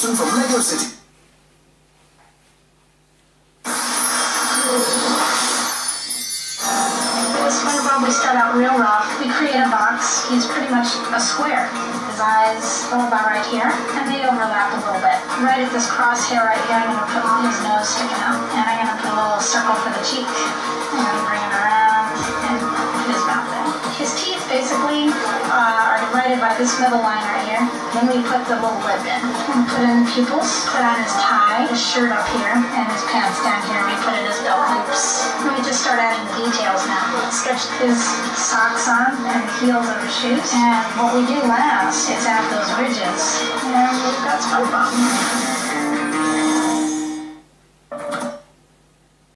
attraction from Lego City. We start out real rough. We create a box. He's pretty much a square. His eyes go about right here, and they overlap a little bit. Right at this crosshair right here, I'm going to put his nose sticking out, and I'm going to put a little circle for the cheek. To bring it around and put his mouth in. His teeth basically uh, are divided by this middle line right here. Then we put the little lip in. We put in the pupils, put on his tie, his shirt up here, and his pants down here. We put in his belt loops. Let me just start adding the details now. Sketch his socks on and the heels of his shoes. And what we do last is add those ridges. And we've got.